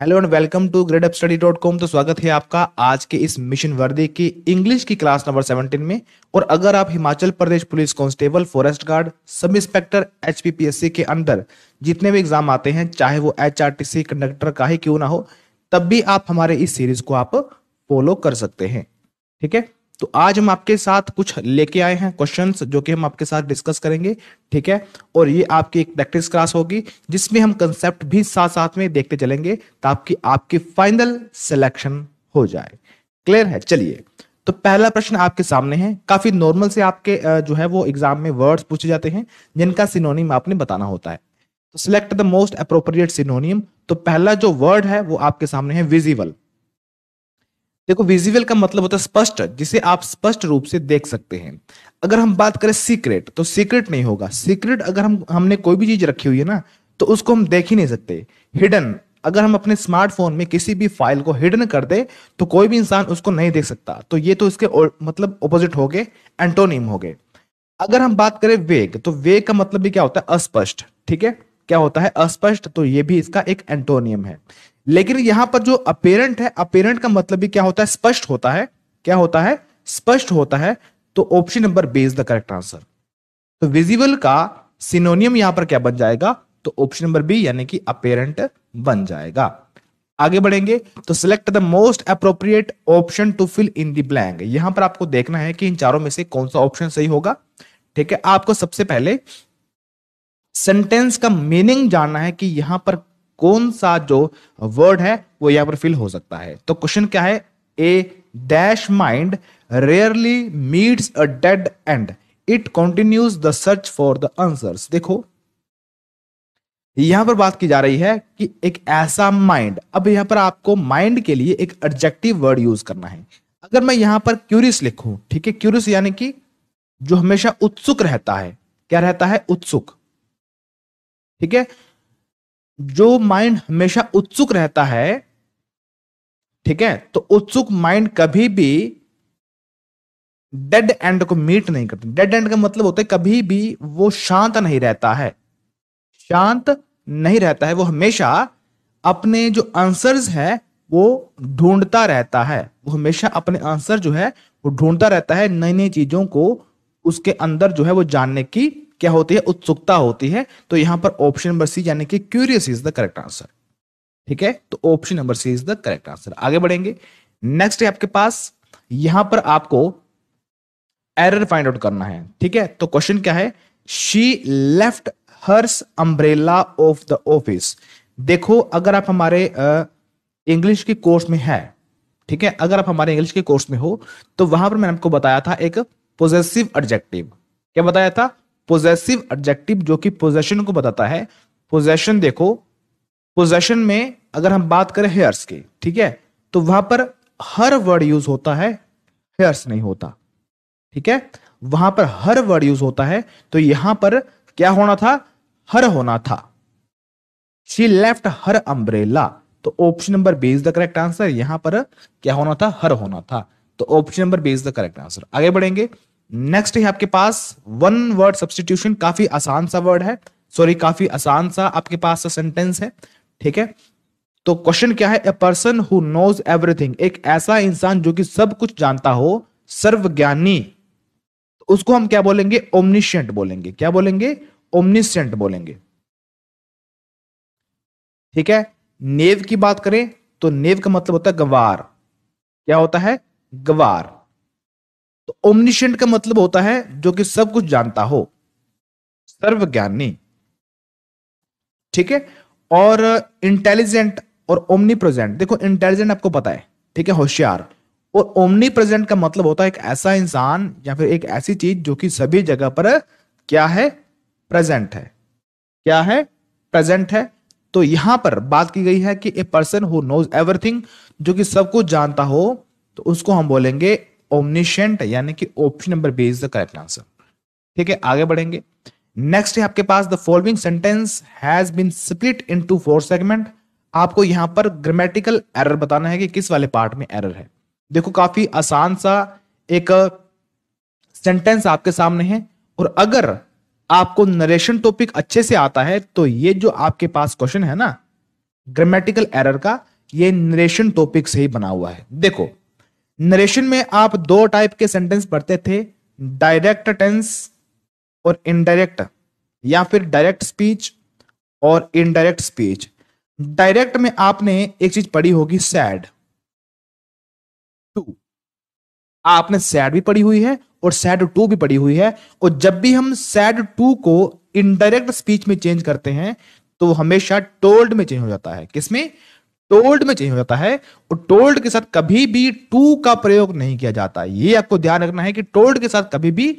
Hello and welcome to grade up study dot com तो स्वागत है आपका आज के इस मिशन वर्दी की इंग्लिश की क्लास नंबर 17 में। और अगर आप Himachal Pradesh police constable forest guard sub inspector HPPSC के अंदर जितने भी एग्ज़ाम आते हैं, चाहे वो एचआरटीसी कंडक्टर का ही क्यों ना हो, तब भी आप हमारे इस सीरीज़ को आप फॉलो कर सकते हैं। ठीक है? तो आज हम आपके साथ कुछ लेके आए हैं क्वेश्चंस जो कि हम आपके साथ डिस्कस करेंगे, ठीक है? और ये आपकी एक प्रैक्टिस क्लास होगी, जिसमें हम कंसेप्ट भी साथ साथ में देखते चलेंगे ताकि आपकी फाइनल सिलेक्शन हो जाए। क्लियर है? चलिए। तो पहला प्रश्न आपके सामने है। काफ़ी नॉर्मल से आपके जो है वो एग्ज़ाम में वर्ड्स पूछे जाते हैं, जिनका सिनोनिम आपने बताना होता है। तो select the most appropriate synonym तो पहला जो वर्ड है वो आपके सामने है विजिबल देखो विजिबल का मतलब होता है स्पष्ट, जिसे आप स्पष्ट रूप से देख सकते हैं। अगर हम बात करें सीक्रेट तो सीक्रेट नहीं होगा। सीक्रेट अगर हम, हमने कोई भी चीज़ रखी हुई है ना तो उसको हम देख ही नहीं सकते। हिडन अगर हम अपने स्मार्टफ़ोन में किसी भी फ़ाइल को हिडन कर दे तो कोई भी इंसान उसको नहीं देख सकता। तो ये तो इसके मतलब ऑपोजिट हो गए एंटोनिम हो गए। अगर हम बात करें वेग तो वेग का मतलब भी क्या होता है? अस्पष्ट, ठीक है? क्या होता है? अस्पष्ट तो ये भी इसका एक एंटोनियम है। लेकिन यहाँ पर जो अपेरेंट है अपेरेंट का मतलब भी क्या होता है? स्पष्ट होता है। क्या होता है? स्पष्ट होता है। तो option number B is the correct answer तो विजिबल का सिनोनियम यहाँ पर क्या बन जाएगा? तो ऑप्शन नंबर बी यानी कि अपेरेंट बन जाएगा। आगे बढ़ेंगे। तो select the most appropriate option to fill in the blank यहाँ पर आपको देखना है कि इन चारों में से कौन सा ऑप्शन सही होगा। ठीक है? आपको सबसे पहले सेंटेंस का मीनिंग जानना है कि यहाँ पर कौन सा जो वर्ड है, वो यहाँ पर फिल हो सकता है। तो क्वेश्चन क्या है? A dash mind rarely meets a dead end it continues the search for the answers देखो, यहाँ पर बात की जा रही है कि एक ऐसा माइंड अब यहाँ पर आपको माइंड के लिए एक एडजेक्टिव वर्ड यूज़ करना है। अगर मैं यहाँ पर क्यूरियस लिखूं, ठीक है? क्यूरियस यानी कि जो हमेशा उत्सुक रहता है। क्या रहता है? उत्सुक। ठीक है? जो माइंड हमेशा उत्सुक रहता है, ठीक है तो उत्सुक माइंड कभी भी डेड एंड को मीट नहीं करते। डेड एंड का मतलब होता है कभी भी वो शांत नहीं रहता है। शांत नहीं रहता है, वो हमेशा अपने जो आंसर्स है, वो ढूंढता रहता है। वो हमेशा अपने आंसर जो है, वो ढूंढता रहता है नई नई चीज़ों को उसके अंदर जो है वो जानने की क्या होती है? उत्सुकता होती है। तो यहाँ पर ऑप्शन नंबर सी यानी कि curious is the correct answer ठीक है? तो option number C is the correct answer आगे बढ़ेंगे। नेक्स्ट आपके पास। यहाँ पर आपको एरर फाइंड आउट करना है। ठीक है? तो क्वेश्चन क्या है? She left hers umbrella of the office देखो, अगर आप हमारे इंग्लिश के कोर्स में है, ठीक है? अगर आप हमारे इंग्लिश के कोर्स में हो तो वहाँ पर मैंने आपको बताया था एक पोजेसिव एडजेक्टिव क्या बताया था? पोजेसिव एडजेक्टिव जो कि पोजेशन को बताता है। पोजेशन देखो पोजेशन में अगर हम बात करें हेयर्स की, ठीक है तो वहाँ पर हर वर्ड यूज़ होता है हेयर्स नहीं होता, ठीक है, वहाँ पर हर वर्ड यूज़ होता है तो यहाँ पर क्या होना था, हर होना था। शी लेफ़्ट हर अम्ब्रेला तो option number B is the correct answer यहाँ पर क्या होना था, हर होना था तो option number B is the correct answer आगे बढ़ेंगे नेक्स्ट है आपके पास वन वर्ड सब्सटीट्यूशन काफ़ी आसान सा वर्ड है। सॉरी काफ़ी आसान सा आपके पास सेंटेंस है। ठीक है? तो क्वेश्चन क्या है? A person who knows everything एक ऐसा इंसान जो कि सब कुछ जानता हो, सर्वज्ञानी। तो उसको हम क्या बोलेंगे? ओमनिशियंट बोलेंगे। क्या बोलेंगे? ओमनिशियंट बोलेंगे। ठीक है? नेव की बात करें तो नेव का मतलब होता है गवार। क्या होता है? गवार। तो ओमनिशेंट का मतलब होता है जो कि सब कुछ जानता हो। सर्वज्ञानी। ठीक है? और इंटेलिजेंट और ओमनी प्रेजेंट देखो इंटेलिजेंट आपको पता है, ठीक है, होशियार। और ओमनी प्रेजेंट का मतलब होता है एक ऐसा इंसान या फिर एक ऐसी चीज़ जो कि सभी जगह पर क्या है? प्रेजेंट है। क्या है? प्रेजेंट है। तो यहाँ पर बात की गई है कि a person who knows everything जो कि सब कुछ जानता हो तो उसको हम बोलेंगे ओमनिशेंट यानी कि option number B is the correct answer ठीक है, आगे बढ़ेंगे। नेक्स्ट है आपके पास the following sentence has been split into four segment आपको यहाँ पर ग्रामेटिकल एरर बताना है कि किस वाले पार्ट में एरर है। देखो, काफ़ी आसान सा एक सेंटेंस आपके सामने है, और अगर आपको नरेशन टॉपिक अच्छे से आता है तो ये जो आपके पास क्वेश्चन है ना ग्रामेटिकल एरर का, ये नरेशन टॉपिक से ही बना हुआ है। देखो नरेशन में आप दो टाइप के सेंटेंस पढ़ते थे डायरेक्ट टेंस और इनडायरेक्ट या फिर डायरेक्ट स्पीच और इनडायरेक्ट स्पीच डायरेक्ट में आपने एक चीज़ पढ़ी होगी सैड टू आपने सैड भी पढ़ी हुई है और सैड टू भी पढ़ी हुई है। और जब भी हम सैड टू को इनडायरेक्ट स्पीच में चेंज करते हैं तो हमेशा टोल्ड में चेंज हो जाता है। किसमें? टोल्ड में चेंज हो जाता है और टोल्ड के साथ कभी भी टू का प्रयोग नहीं किया जाता। ये आपको ध्यान रखना है कि टोल्ड के साथ कभी भी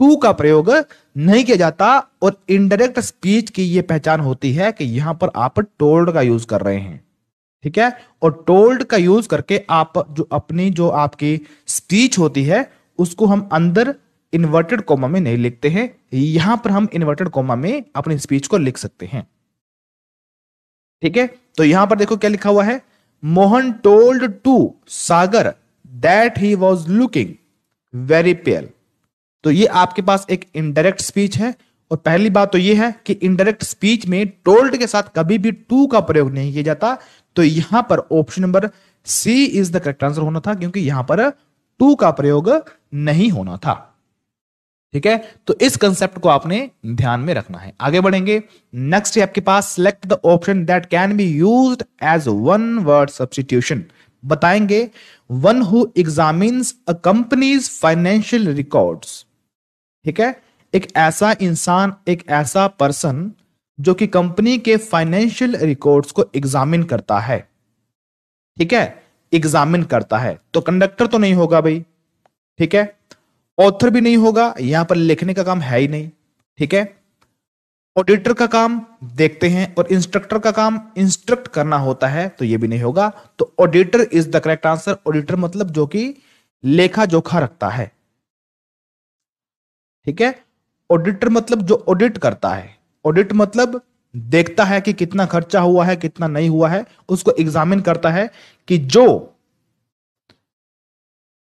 टू का प्रयोग नहीं किया जाता और इनडायरेक्ट स्पीच की यह पहचान होती है कि यहाँ पर आप टोल्ड का यूज़ कर रहे हैं। ठीक है? और टोल्ड का यूज़ करके आप जो अपनी जो आपकी स्पीच होती है, उसको हम अंदर इन्वर्टेड कोमा में नहीं लिखते हैं। यहाँ पर हम इन्वर्टेड कोमा में अपनी स्पीच को लिख सकते हैं। ठीक है? तो यहाँ पर देखो क्या लिखा हुआ है? Mohan told to Sagar that he was looking very pale तो ये आपके पास एक इनडायरेक्ट स्पीच है और पहली बात तो ये है कि इनडायरेक्ट स्पीच में टोल्ड के साथ कभी भी टू का प्रयोग नहीं किया जाता। तो यहाँ पर option number C is the correct answer होना था, क्योंकि यहाँ पर टू का प्रयोग नहीं होना था। ठीक है? तो इस कंसेप्ट को आपने ध्यान में रखना है। आगे बढ़ेंगे। नेक्स्ट आपके पास select the option that can be use as one word substitution बताएँगे। One who examines a company's financial records ठीक है? एक ऐसा इंसान, एक ऐसा पर्सन जो कि कंपनी के फाइनेंशियल रिकॉर्ड्स को एग्जामिन करता है। ठीक है? एग्जामिन करता है। तो कंडक्टर तो नहीं होगा भाई। ठीक है? ऑथर भी नहीं होगा, यहाँ पर लिखने का काम है ही नहीं, ठीक है? ऑडिटर का काम देखते हैं और इंस्ट्रक्टर का काम इंस्ट्रक्ट करना होता है तो ये भी नहीं होगा। तो auditor is the correct answer auditor मतलब जो कि लेखा जोखा रखता है, ठीक है? ऑडिटर मतलब जो ऑडिट करता है। ऑडिट मतलब देखता है कि कितना खर्चा हुआ है, कितना नहीं हुआ है, उसको एग्जामिन करता है कि जो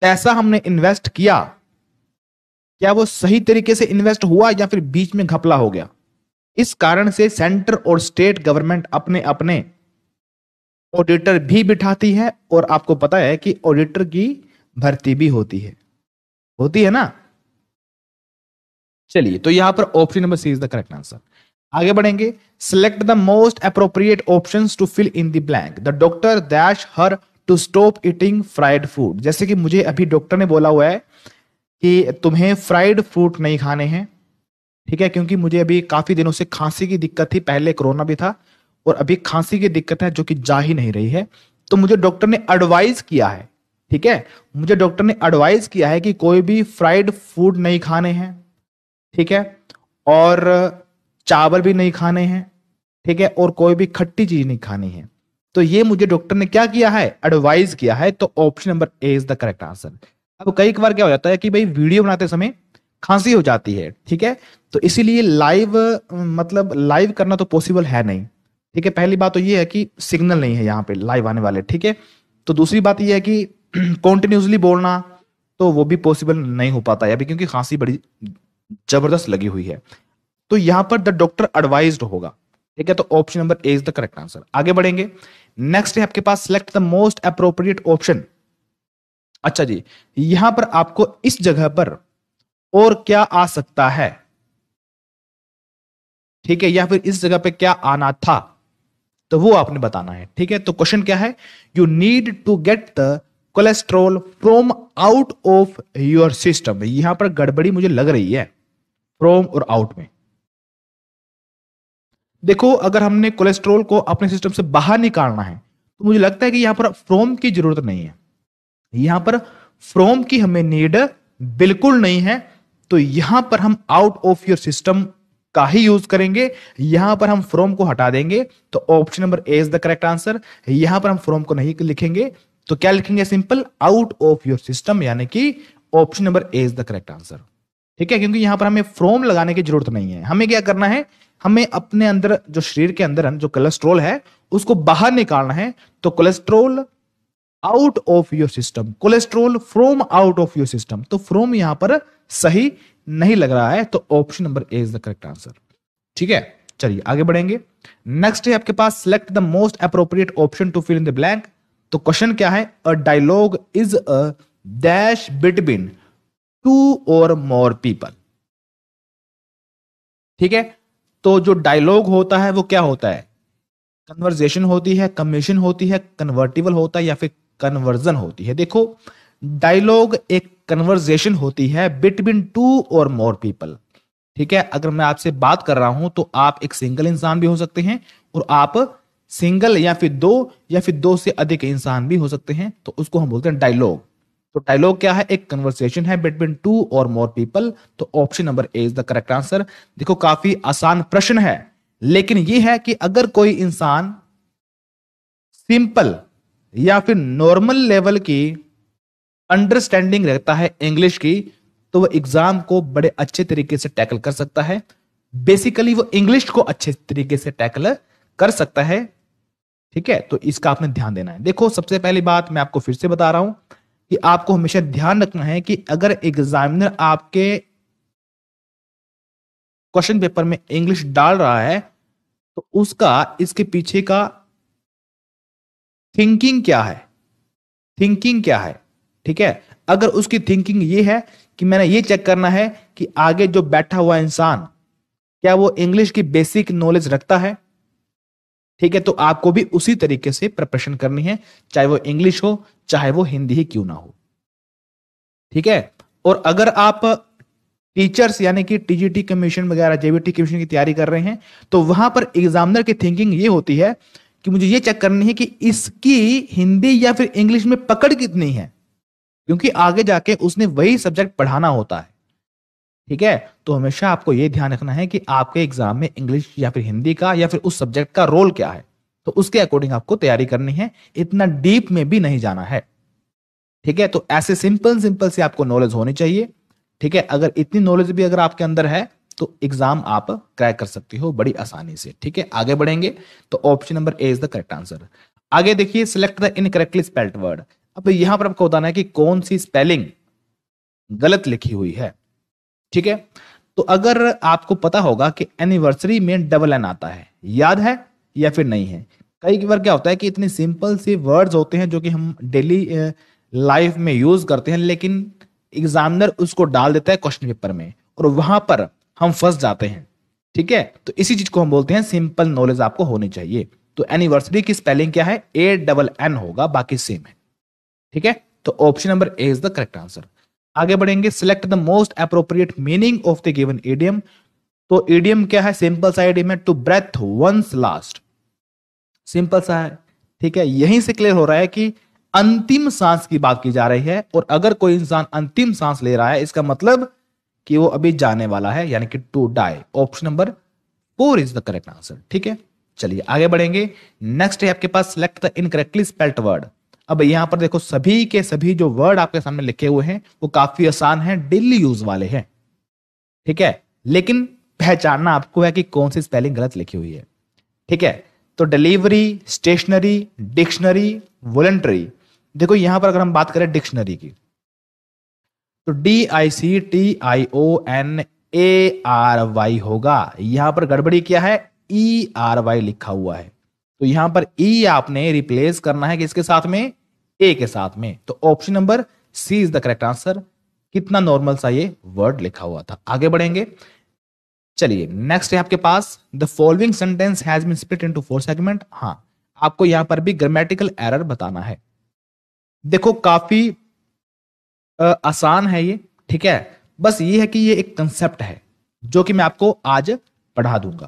पैसा हमने इन्वेस्ट किया क्या वो सही तरीके से इन्वेस्ट हुआ या फिर बीच में घपला हो गया? इस कारण से सेंटर और स्टेट गवर्नमेंट अपने अपने ऑडिटर भी बिठाती है और आपको पता है कि ऑडिटर की भर्ती भी होती है। होती है ना? चलिए तो यहाँ पर option number C is the correct answer आगे बढ़ेंगे। Select the most appropriate option to fill in the blank the doctor dash her to stop eating fried food जैसे कि मुझे अभी डॉक्टर ने बोला हुआ है कि तुम्हें फ्राइड फ्रूट नहीं खाने हैं, ठीक है? क्योंकि मुझे अभी काफ़ी दिनों से खांसी की दिक्कत थी, पहले कोरोना भी था, और अभी खांसी की दिक्कत है जो कि जा ही नहीं रही है। तो मुझे डॉक्टर ने एडवाइज किया है, ठीक है? मुझे डॉक्टर ने एडवाइज किया है कि कोई भी फ्राइड फ़ूड नहीं खाने हैं, ठीक है? और चावल भी नहीं खाने हैं, ठीक है? और कोई भी खट्टी चीज़ नहीं खानी है। तो ये मुझे डॉक्टर ने क्या किया है? एडवाइज किया है तो option number A is the correct answer अब कई बार क्या हो जाता है कि भाई वीडियो बनाते समय खांसी हो जाती है, ठीक है? तो इसीलिए लाइव मतलब लाइव करना तो पॉसिबल है नहीं, ठीक है? पहली बात तो ये है कि सिग्नल नहीं है यहाँ पे लाइव आने वाले, ठीक है? तो दूसरी बात ये है कि कॉन्टिन्यूसली बोलना तो वो भी पॉसिबल नहीं हो पाता है, अभी क्योंकि खांसी बड़ी ज़बरदस्त लगी हुई है। तो यहाँ पर द डॉक्टर एडवाइज होगा, ठीक है? तो option number A is the correct answer आगे बढ़ेंगे। नेक्स्ट है आपके पास select the most appropriate option अच्छा जी, यहाँ पर आपको इस जगह पर और क्या आ सकता है? ठीक है, या फिर इस जगह पे क्या आना था? तो वो आपने बताना है, ठीक है? तो क्वेश्चन क्या है? You need to get the cholesterol from out of your system यहाँ पर गड़बड़ी मुझे लग रही है फ्रॉम और आउट में। देखो, अगर हमने कोलेस्ट्रोल को अपने सिस्टम से बाहर निकालना है तो मुझे लगता है कि यहाँ पर फ्रोम की ज़रूरत नहीं है। यहाँ पर फ्रोम की हमें नीड बिल्कुल नहीं है तो यहाँ पर हम आउट ऑफ़ योर सिस्टम का ही यूज़ करेंगे। यहाँ पर हम फ्रोम को हटा देंगे तो option number A is the correct answer यहाँ पर हम फ्रोम को नहीं लिखेंगे तो क्या लिखेंगे simple out of your system यानी कि option number A is the correct answer ठीक है? क्योंकि यहाँ पर हमें फ्रोम लगाने की ज़रूरत नहीं है। हमें क्या करना है? हमें अपने अंदर, जो शरीर के अंदर, जो कोलेस्ट्रोल है, उसको बाहर निकालना है। तो cholesterol out of your system cholesterol from out of your system तो फ्रोम यहाँ पर सही नहीं लग रहा है तो option number A is the correct answer ठीक है? चलिए, आगे बढ़ेंगे। नेक्स्ट है आपके पास select the most appropriate option to fill in the blank तो क्वेश्चन क्या है? A dialogue is a dash between two or more people ठीक है? तो जो डायलॉग होता है, वो क्या होता है? कन्वर्जेशन होती है कमीशन होती है कन्वर्टिबल होता है, या फिर कन्वर्जन होती है। देखो डायलॉग एक कन्वर्जेशन होती है between two or more people ठीक है? अगर मैं आपसे बात कर रहा हूँ तो आप एक सिंगल इंसान भी हो सकते हैं और आप सिंगल या फिर दो या फिर दो से अधिक इंसान भी हो सकते हैं तो उसको हम बोलते हैं डायलॉग तो डायलॉग क्या है? एक कन्वर्सेशन है between two or more people तो option number A is the correct answer देखो, काफ़ी आसान प्रश्न है, लेकिन यह है कि अगर कोई इंसान सिंपल या फिर नॉर्मल लेवल की अंडरस्टैंडिंग रहता है इंग्लिश की तो वह एग्ज़ाम को बड़े अच्छे तरीके से टैकल कर सकता है। बेसिकली वो इंग्लिश को अच्छे तरीके से टैकल कर सकता है। ठीक है? तो इसका आपने ध्यान देना है। देखो, सबसे पहली बात मैं आपको फिर से बता रहा हूँ कि आपको हमेशा ध्यान रखना है कि अगर एग्जामिनर आपके क्वेश्चन पेपर में इंग्लिश डाल रहा है तो उसका, इसके पीछे का थिंकिंग क्या है? थिंकिंग क्या है? ठीक है? अगर उसकी थिंकिंग ये है कि मैंने ये चेक करना है कि आगे जो बैठा हुआ इंसान, क्या वो इंग्लिश की बेसिक नॉलेज रखता है? ठीक है तो आपको भी उसी तरीके से प्रिपरेशन करनी है, चाहे वो इंग्लिश हो, चाहे वो हिंदी ही क्यों ना हो। ठीक है? और अगर आप टीचर्स यानी कि टीजीटी कमीशन वगैरह जेबीटी कमीशन की तैयारी कर रहे हैं तो वहाँ पर एग्जामिनर की थिंकिंग ये होती है कि मुझे ये चेक करनी है कि इसकी हिंदी या फिर इंग्लिश में पकड़ कितनी है? क्योंकि आगे जाके उसने वही सब्जेक्ट पढ़ाना होता है। ठीक है? तो हमेशा आपको यह ध्यान रखना है कि आपके एग्ज़ाम में इंग्लिश या फिर हिंदी का या फिर उस सब्जेक्ट का रोल क्या है। तो उसके अकॉर्डिंग आपको तैयारी करनी है। इतना डीप में भी नहीं जाना है। ठीक है? तो ऐसे सिंपल सिंपल से आपको नॉलेज होनी चाहिए। ठीक है? अगर इतनी नॉलेज भी अगर आपके अंदर है तो एग्ज़ाम आप क्रैक कर सकते हो बड़ी आसानी से, ठीक है? आगे बढ़ेंगे तो option number A is the correct answer आगे देखिए select the incorrectly spelled word अब यहाँ पर आपको बताना है कि कौन सी स्पेलिंग गलत लिखी हुई है, ठीक है? तो अगर आपको पता होगा कि एनिवर्सरी में डबल एन आता है, याद है या फिर नहीं है? कई बार क्या होता है कि इतने सिंपल से वर्ड्स होते हैं जो कि हम डेली लाइफ में यूज़ करते हैं, लेकिन एग्जामिनर उसको डाल देता है क्वेश्चन पेपर में और वहाँ पर हम फंस जाते हैं। ठीक है? तो इसी चीज़ को हम बोलते हैं सिंपल नॉलेज आपको होनी चाहिए। तो एनिवर्सरी की स्पेलिंग क्या है? ए डबल एन होगा, बाकी सेम है। ठीक है? तो option number A is the correct answer आगे बढ़ेंगे select the most appropriate meaning of the given idiom तो एडियम क्या है? सिंपल सा एडियम है to breathe one's last simple सा है। ठीक है? यहीं से क्लियर हो रहा है कि अंतिम सांस की बात की जा रही है और अगर कोई इंसान अंतिम सांस ले रहा है, इसका मतलब कि वो अभी जाने वाला है, यानी कि to die option number four is the correct answer ठीक है? चलिए, आगे बढ़ेंगे। नेक्स्ट है आपके पास select the incorrectly spelt word अब यहाँ पर देखो, सभी के सभी जो वर्ड आपके सामने लिखे हुए हैं, वो काफ़ी आसान है डेली यूज़ वाले हैं। ठीक है? लेकिन पहचानना आपको है कि कौन सी स्पेलिंग गलत लिखी हुई है। ठीक है? तो डिलीवरी स्टेशनरी डिक्शनरी वॉलेंट्री देखो, यहाँ पर अगर हम बात करें डिक्शनरी की तो D I C T I O N A R Y होगा। यहाँ पर गड़बड़ी क्या है? ई आर वाई लिखा हुआ है। तो यहाँ पर ई e आपने रिप्लेस करना है किसके साथ में? ए के साथ में। तो option number C is the correct answer कितना नॉर्मल सा ये वर्ड लिखा हुआ था। आगे बढ़ेंगे। चलिए नेक्स्ट है आपके पास। The following sentence has been split into four segment हाँ आपको यहाँ पर भी ग्रामेटिकल एरर बताना है। देखो, काफ़ी आसान है ये, ठीक है? बस ये है कि ये एक कंसेप्ट है, जो कि मैं आपको आज पढ़ा दूँगा।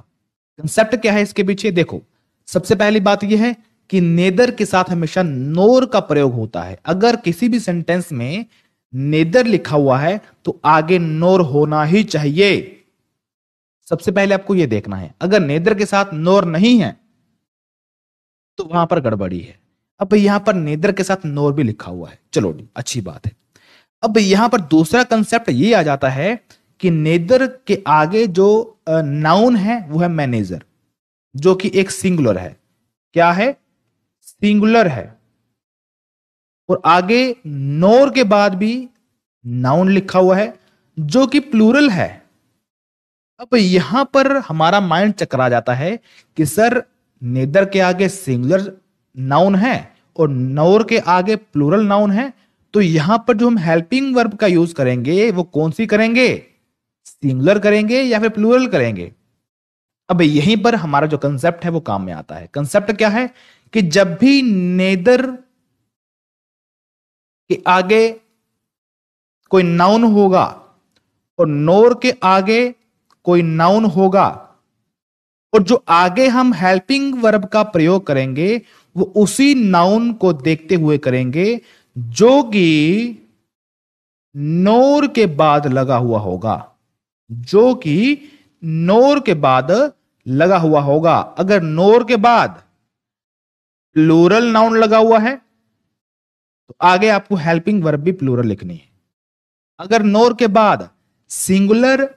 कंसेप्ट क्या है इसके पीछे? देखो, सबसे पहली बात यह है कि नेदर के साथ हमेशा नोर का प्रयोग होता है। अगर किसी भी सेंटेंस में नेदर लिखा हुआ है तो आगे नोर होना ही चाहिए। सबसे पहले आपको यह देखना है, अगर नेदर के साथ नोर नहीं है तो वहाँ पर गड़बड़ी है। अब यहाँ पर नेदर के साथ नोर भी लिखा हुआ है। चलो, अच्छी बात है। अब यहाँ पर दूसरा कंसेप्ट ये आ जाता है कि नेदर के आगे जो नाउन है, वो है मैनेजर जो कि एक सिंगुलर है। क्या है? सिंगुलर है। और आगे नोर के बाद भी नाउन लिखा हुआ है, जो कि प्लूरल है। अब यहाँ पर हमारा माइंड चकरा जाता है कि सर, नेदर के आगे सिंगुलर नाउन है और नोर के आगे प्लूरल नाउन है तो यहाँ पर जो हम हेल्पिंग वर्ब का यूज़ करेंगे, वो कौन सी करेंगे? सिंगुलर करेंगे या फिर प्लूरल करेंगे? अब यहीं पर हमारा जो कंसेप्ट है, वो काम में आता है। कंसेप्ट क्या है? कि जब भी नेदर के आगे कोई नाउन होगा और नोर के आगे कोई नाउन होगा, और जो आगे हम हेल्पिंग वर्ब का प्रयोग करेंगे, वो उसी नाउन को देखते हुए करेंगे जो कि नोर के बाद लगा हुआ होगा। जो कि नोर के बाद लगा हुआ होगा। अगर नोर के बाद प्लूरल नाउन लगा हुआ है तो आगे आपको हेल्पिंग वर्ब भी प्लूरल लिखनी है। अगर नोर के बाद सिंगुलर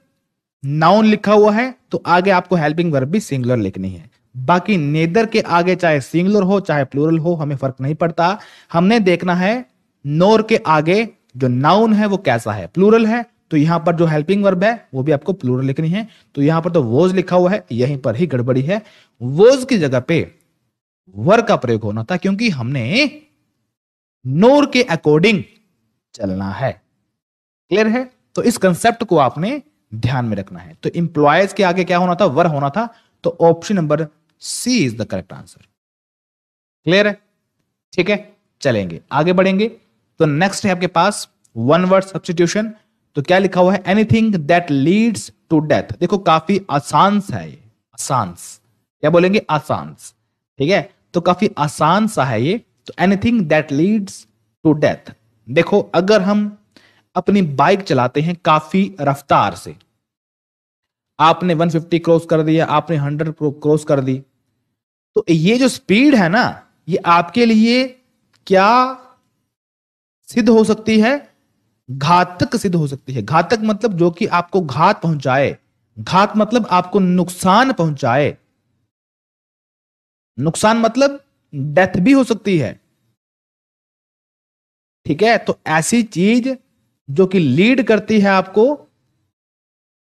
नाउन लिखा हुआ है तो आगे आपको हेल्पिंग वर्ब भी सिंगुलर लिखनी है। बाकी नेदर के आगे चाहे सिंगुलर हो, चाहे प्लूरल हो, हमें फ़र्क नहीं पड़ता। हमने देखना है, नोर के आगे जो नाउन है, वो कैसा है? प्लूरल है तो यहाँ पर जो हेल्पिंग वर्ब है, वो भी आपको प्लूरल लिखनी है। तो यहाँ पर तो वोज लिखा हुआ है, यहीं पर ही गड़बड़ी है। वोज की जगह पे वर का प्रयोग होना था, क्योंकि हमने नोर के अकॉर्डिंग चलना है। क्लियर है? तो इस कंसेप्ट को आपने ध्यान में रखना है। तो इंप्लॉयज के आगे क्या होना था? वर होना था। तो option number C is the correct answer clear है? ठीक है? चलेंगे। आगे बढ़ेंगे। तो नेक्स्ट है आपके पास वन वर्ड सब्सटीट्यूशन तो क्या लिखा हुआ है? Anything that leads to death देखो, काफ़ी आसान सा है ये। आसान क्या बोलेंगे? आसान ठीक है? तो काफ़ी आसान सा है ये। तो anything that leads to death देखो, अगर हम अपनी बाइक चलाते हैं काफ़ी रफ्तार से। आपने 150 क्रॉस कर दिया, आपने 100 क्रॉस कर दी। तो ये जो स्पीड है ना, ये आपके लिए क्या सिद्ध हो सकती है? घातक सिद्ध हो सकती है। घातक मतलब जो कि आपको घात पहुँचाए। घात मतलब आपको नुकसान पहुँचाए। नुकसान मतलब डेथ भी हो सकती है। ठीक है? तो ऐसी चीज़ जो कि लीड करती है आपको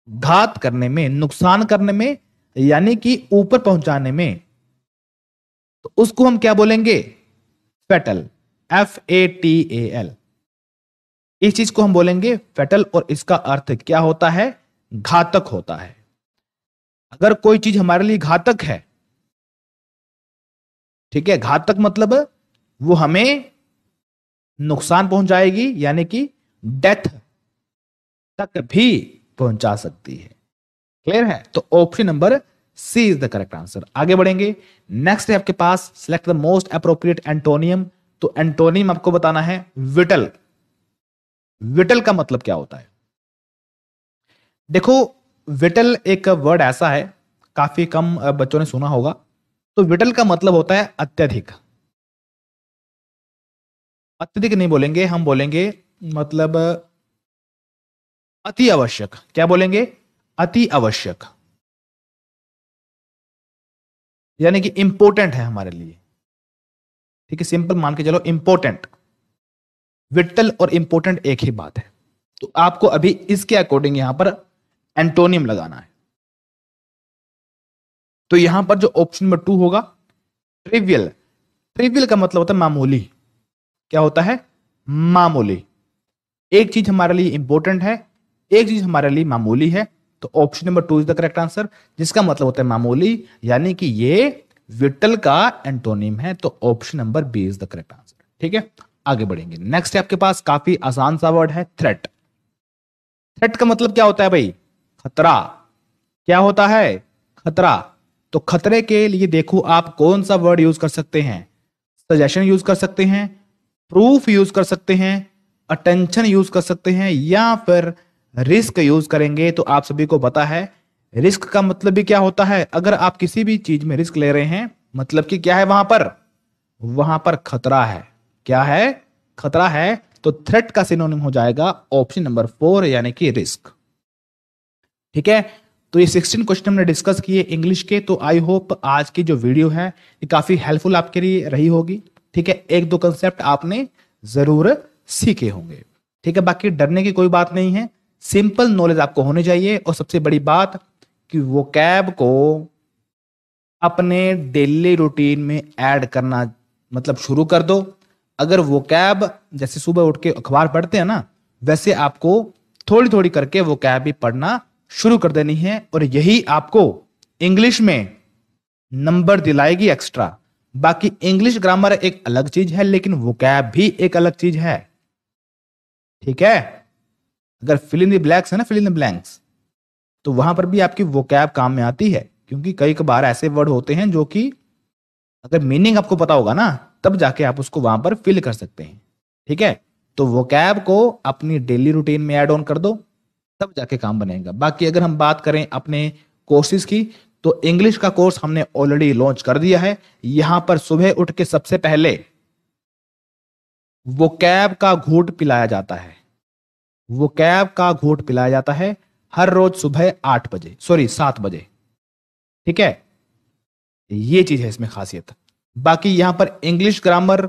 घात करने में, नुकसान करने में, यानी कि ऊपर पहुँचाने में तो उसको हम क्या बोलेंगे? Fatal F A T A L इस चीज़ को हम बोलेंगे फेटल और इसका अर्थ क्या होता है? घातक होता है। अगर कोई चीज़ हमारे लिए घातक है, ठीक है, घातक मतलब वो हमें नुकसान पहुंचाएगी, यानी कि डेथ तक भी पहुँचा सकती है। क्लियर है? तो option number C is the correct answer आगे बढ़ेंगे। नेक्स्ट है आपके पास। Select the most appropriate antonym तो एंटोनियम आपको बताना है विटल विटल का मतलब क्या होता है? देखो विटल एक वर्ड ऐसा है। काफ़ी कम बच्चों ने सुना होगा। तो विटल का मतलब होता है अत्यधिक। अत्यधिक नहीं बोलेंगे। हम बोलेंगे मतलब अति आवश्यक। क्या बोलेंगे? अति आवश्यक। यानी कि इंपोर्टेंट है हमारे लिए। ठीक है सिंपल मान के चलो इंपोर्टेंट विटल और इंपोर्टेंट एक ही बात है। तो आपको अभी इसके अकॉर्डिंग यहाँ पर एंटोनियम लगाना है। तो यहाँ पर जो ऑप्शन नंबर टू होगा ट्रिवियल ट्रिवियल का मतलब होता है मामूली। क्या होता है? मामूली। एक चीज़ हमारे लिए इंपॉर्टेंट है, एक चीज़ हमारे लिए मामूली है। तो option number two is the correct answer जिसका मतलब होता है मामूली, यानी कि ये विटल का एंटोनिम है तो option number B is the correct answer ठीक है? आगे बढ़ेंगे। नेक्स्ट आपके पास काफ़ी आसान सा वर्ड है थ्रेट थ्रेट का मतलब क्या होता है भाई? खतरा. क्या होता है? खतरा. तो खतरे के लिए देखो आप कौन सा वर्ड यूज़ कर सकते हैं। सजेशन यूज़ कर सकते हैं प्रूफ यूज़ कर सकते हैं अटेंशन यूज़ कर सकते हैं, या फिर रिस्क यूज़ करेंगे तो आप सभी को पता है, रिस्क का मतलब भी क्या होता है? अगर आप किसी भी चीज़ में रिस्क ले रहे हैं मतलब कि क्या है वहाँ पर? वहाँ पर खतरा है। क्या है? खतरा है तो थ्रेट का सिनोनिम हो जाएगा ऑप्शन नंबर फोर यानी कि रिस्क ठीक है? तो ये सिक्सटीन क्वेश्चन हमने डिस्कस किए इंग्लिश के तो आई होप आज की जो वीडियो है, ये काफ़ी हेल्पफुल आपके लिए रही होगी। ठीक है? एक दो कंसेप्ट आपने ज़रूर सीखे होंगे। ठीक है? बाकी डरने की कोई बात नहीं है। सिंपल नॉलेज आपको होनी चाहिए और सबसे बड़ी बात कि वो कैब को अपने डेली रूटीन में ऐड करना मतलब शुरू कर दो। अगर वो कैब जैसे सुबह उठ के अखबार पढ़ते हैं ना, वैसे आपको थोड़ी थोड़ी करके वो कैब भी पढ़ना शुरू कर देनी है और यही आपको इंग्लिश में नंबर दिलाएगी एक्स्ट्रा। बाकी इंग्लिश ग्रामर एक अलग चीज़ है, लेकिन वो कैब भी एक अलग चीज़ है। ठीक है? अगर फिल इन ब्लैंक्स है ना फिल इन ब्लैंक्स तो वहाँ पर भी आपकी वो कैब काम में आती है, क्योंकि कई बार ऐसे वर्ड होते हैं जो कि अगर मीनिंग आपको पता होगा ना, तब जाके आप उसको वहाँ पर फिल कर सकते हैं, ठीक है? तो वो कैब को अपनी डेली रूटीन में ऐड ऑन कर दो, तब जाके काम बनेगा। बाकी अगर हम बात करें अपने कोर्सेज की तो इंग्लिश का कोर्स हमने ऑलरेडी लॉन्च कर दिया है। यहाँ पर सुबह उठ के सबसे पहले वो कैब का घूट पिलाया जाता है। वो कैब का घूट पिलाया जाता है हर रोज सुबह आठ बजे सॉरी सात बजे। ठीक है? ये चीज़ है इसमें खासियत। बाकी यहाँ पर इंग्लिश ग्रामर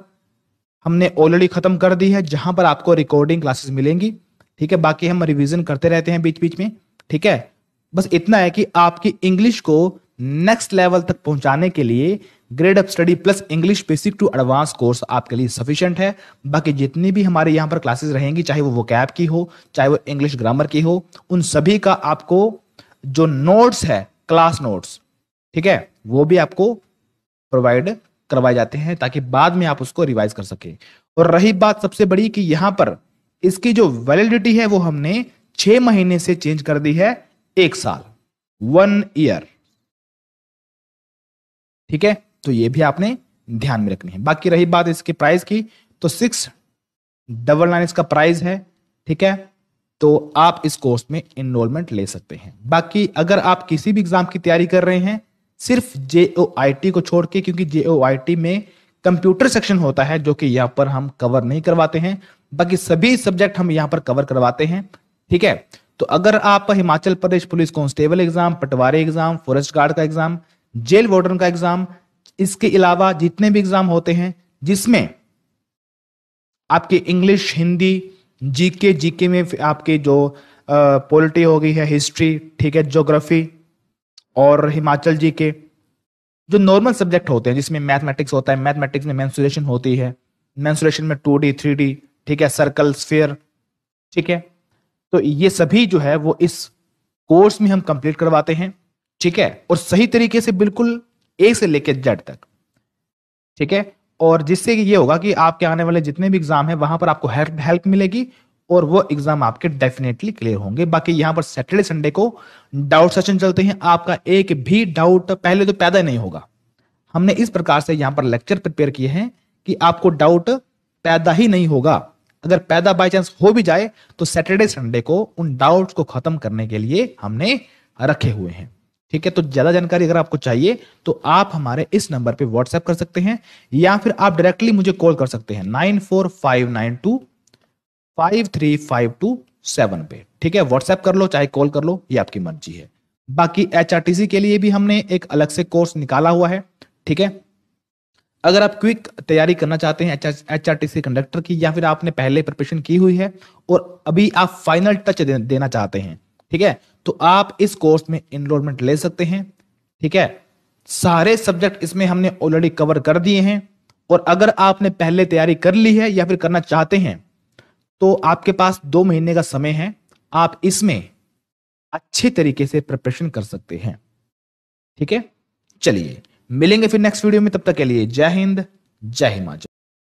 हमने ऑलरेडी खत्म कर दी है, जहाँ पर आपको रिकॉर्डिंग क्लासेस मिलेंगी। ठीक है? बाकी हम रिवीजन करते रहते हैं बीच बीच में। ठीक है? बस इतना है कि आपकी इंग्लिश को नेक्स्ट लेवल तक पहुँचाने के लिए grade up study plus English basic to advance course आपके लिए सफिशियंट है। बाकी जितनी भी हमारे यहाँ पर क्लासेस रहेंगी, चाहे वो वो कैब की हो, चाहे वो इंग्लिश ग्रामर की हो, उन सभी का आपको जो नोट्स है क्लास नोट्स ठीक है, वो भी आपको प्रोवाइड करवाए जाते हैं ताकि बाद में आप उसको रिवाइज कर सके। और रही बात सबसे बड़ी कि यहाँ पर इसकी जो वैलिडिटी है, वो हमने छह महीने से चेंज कर दी है, एक साल वन ईयर ठीक है? तो ये भी आपने ध्यान में रखनी है। बाकी रही बात इसके प्राइस की तो सिक्स डबल नाइन इसका प्राइस है, ठीक है? तो आप इस कोर्स में इनरोलमेंट ले सकते हैं। बाकी अगर आप किसी भी एग्ज़ाम की तैयारी कर रहे हैं, सिर्फ़ जेओआईटी को छोड़ के, क्योंकि जे में कंप्यूटर सेक्शन होता है, जो कि यहाँ पर हम कवर नहीं करवाते हैं, बाकी सभी सब्जेक्ट हम यहाँ पर कवर करवाते हैं, ठीक है? तो अगर आप Himachal Pradesh police constable exam पटवारी एग्ज़ाम फॉरेस्ट गार्ड का एग्ज़ाम जेल वार्डन का एग्ज़ाम इसके अलावा जितने भी एग्ज़ाम होते हैं, जिसमें आपके इंग्लिश हिंदी जीके जीके में आपके जो पॉलिटी हो गई है हिस्ट्री ठीक है ज्योग्राफी और हिमाचल जी के जो नॉर्मल सब्जेक्ट होते हैं, जिसमें मैथमेटिक्स होता है मैथमेटिक्स में मैंसुरेशन होती है मैंसुरेशन में टू डी थ्री डी ठीक है सर्कल स्फेयर ठीक है। तो ये सभी जो है, वो इस कोर्स में हम कंप्लीट करवाते हैं, ठीक है, और सही तरीके से बिल्कुल ए से लेकर जेड तक। ठीक है? और जिससे कि ये होगा कि आपके आने वाले जितने भी एग्ज़ाम है, वहाँ पर आपको हेल्प हेल्प मिलेगी और वो एग्ज़ाम आपके डेफिनेटली क्लियर होंगे। बाकी यहाँ पर सैटरडे संडे को डाउट सेशन चलते हैं। आपका एक भी डाउट पहले तो पैदा नहीं होगा। हमने इस प्रकार से यहाँ पर लेक्चर प्रिपेयर किए हैं कि आपको डाउट पैदा ही नहीं होगा। अगर पैदा बाय चांस हो भी जाए तो सैटरडे संडे को उन डाउट्स को खत्म करने के लिए हमने रखे हुए हैं। ठीक है? तो ज़्यादा जानकारी अगर आपको चाहिए तो आप हमारे इस नंबर पे व्हाट्सएप कर सकते हैं, या फिर आप डायरेक्टली मुझे कॉल कर सकते हैं nine four five nine two five three five two seven पे। ठीक है? व्हाट्सएप कर लो, चाहे कॉल कर लो, ये आपकी मर्ज़ी है। बाकी एच के लिए भी हमने एक अलग से कोर्स निकाला हुआ है। ठीक है? अगर आप क्विक तैयारी करना चाहते हैं एच आर कंडक्टर की, या फिर आपने पहले प्रिपरेशन की हुई है, और अभी आप फाइनल टच देना चाहते हैं, ठीक है? तो आप इस कोर्स में इनरोलमेंट ले सकते हैं, ठीक है? सारे सब्जेक्ट इसमें हमने ऑलरेडी कवर कर दिए हैं, और अगर आपने पहले तैयारी कर ली है या फिर करना चाहते हैं तो आपके पास दो महीने का समय है, आप इसमें अच्छे तरीके से प्रिपरेशन कर सकते हैं, ठीक है? चलिए, मिलेंगे फिर नेक्स्ट वीडियो में, तब तक के लिए जय हिंद, जय हिमाचल।